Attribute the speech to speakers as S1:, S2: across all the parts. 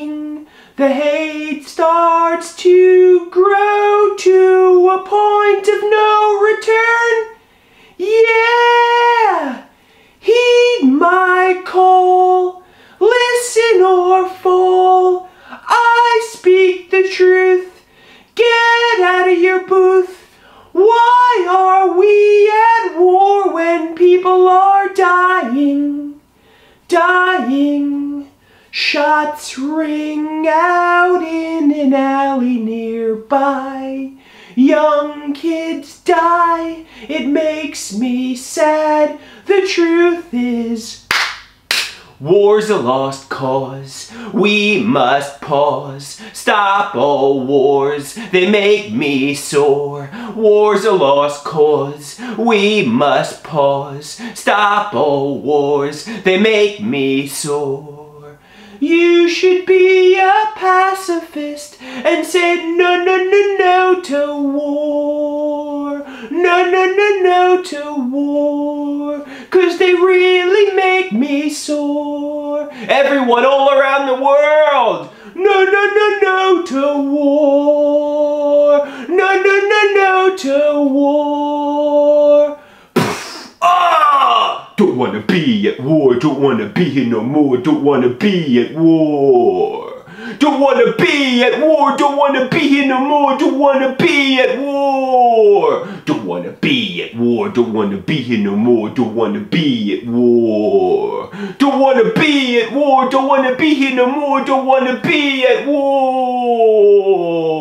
S1: king. The hate starts to grow to a point of no return. Yeah, heed my call, listen or fall. I speak the truth, get out of your booth. Why are we at war when people are dying? Dying. Shots ring out in an alley nearby. Young kids die, it makes me sad. The truth is, War's a lost cause. We must pause. Stop all wars. They make me sore. War's a lost cause. We must pause. Stop all wars. They make me sore. You should be a pacifist and say no, no, no, no to war. No, no, no, no to war. Cause they really make me sore. Everyone all around the world. No, no, no, no Don't wanna be at war, don't wanna be here no more, don't wanna be at war. Don't wanna be at war, don't wanna be here no more, don't wanna be at war. Don't wanna be at war, don't wanna be here no more, don't wanna be at war. Don't wanna be at war, don't wanna be here no more, don't wanna be at war.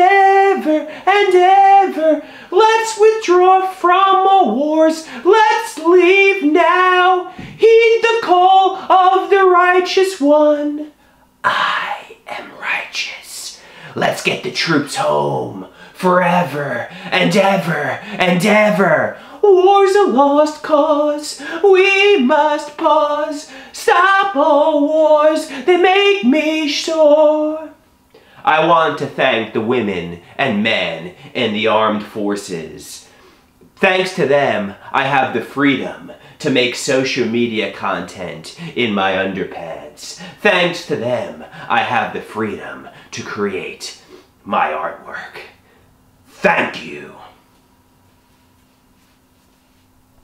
S1: Ever and ever. Let's withdraw from our wars. Let's leave now. Heed the call of the righteous one. I am righteous. Let's get the troops home forever and ever and ever. War's a lost cause. We must pause. Stop all wars. They make me sore. I want to thank the women and men in the armed forces. Thanks to them, I have the freedom to make social media content in my underpants. Thanks to them, I have the freedom to create my artwork. Thank you.